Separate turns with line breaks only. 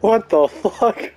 What the fuck?